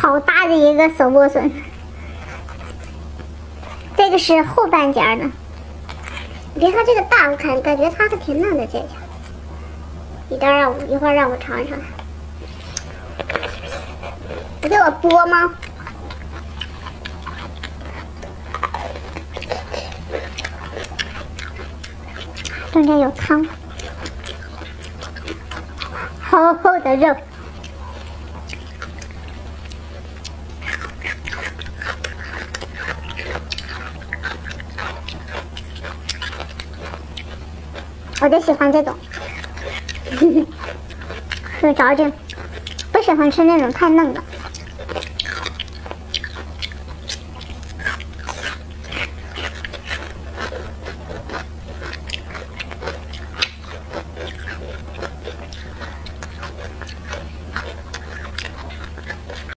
好大的一个手剥笋，这个是后半截的。你别看这个大，我看感觉它还挺嫩的。这个一点让我一会儿让我尝一尝。不给我剥吗？中间有汤，厚厚的肉。我就喜欢这种，有嚼劲，不喜欢吃那种太嫩的。